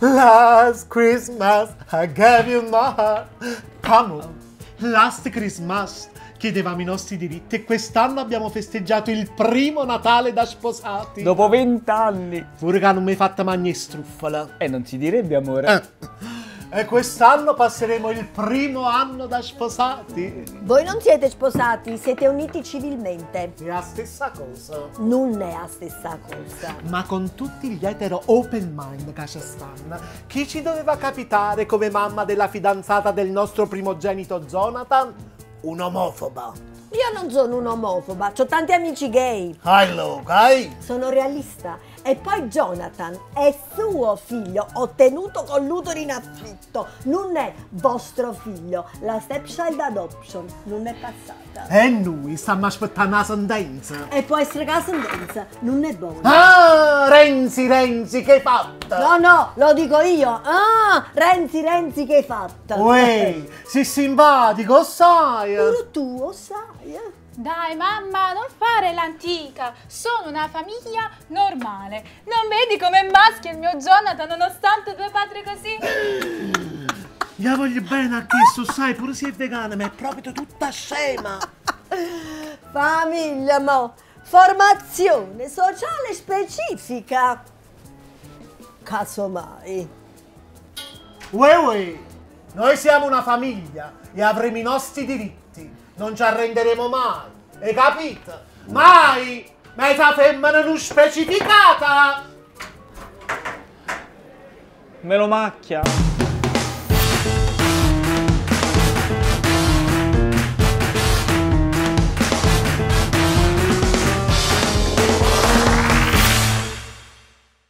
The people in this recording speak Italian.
Last Christmas I gave you my heart. Come on. Last Christmas chiedevamo i nostri diritti e quest'anno abbiamo festeggiato il primo Natale da sposati. Dopo vent'anni. Pure che non mi hai fatta mangiare struffola. E non si direbbe, amore. Eh. E quest'anno passeremo il primo anno da sposati. Voi non siete sposati, siete uniti civilmente. È la stessa cosa. Non è la stessa cosa. Ma con tutti gli etero open mind che ci stanno, chi ci doveva capitare come mamma della fidanzata del nostro primogenito Jonathan? Un'omofoba. Io non sono un'omofoba, ho tanti amici gay. Hello, ok? Sono realista. E poi Jonathan è suo figlio, ottenuto con l'utero in affitto. Non è vostro figlio. La stepchild adoption non è passata. E noi stiamo aspettando la sentenza. E può essere che la sentenza non è buona. Ah, Renzi, Renzi, che hai fatto? No, no, lo dico io. Ah, Renzi, Renzi, che hai fatto? Uè, sei simpatico, sai? Pure tu, sai, eh? Dai mamma, non fare l'antica, sono una famiglia normale. Non vedi com'è maschio il mio Jonathan nonostante due padri così? Io voglio bene a questo, sai, pure se è vegana, ma è proprio tutta scema. Famiglia, mo. Formazione sociale specifica. Casomai. Uè, uè, noi siamo una famiglia e avremo i nostri diritti. Non ci arrenderemo mai, hai capito? Mai! Meta femmina non specificata! Me lo macchia.